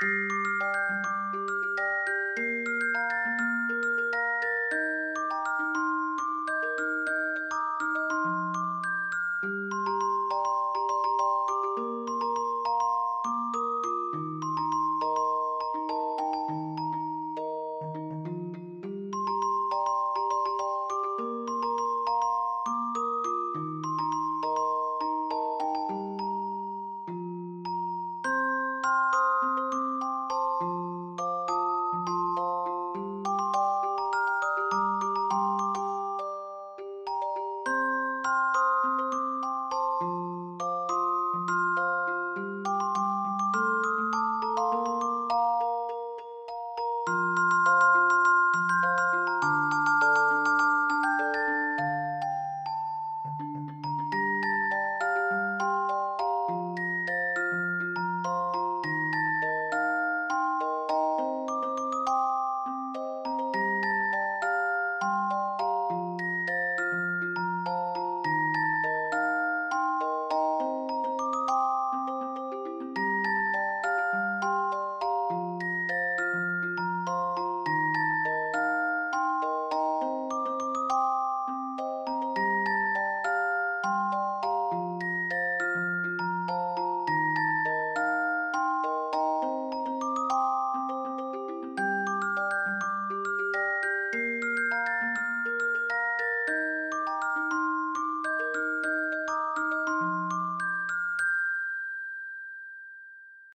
Música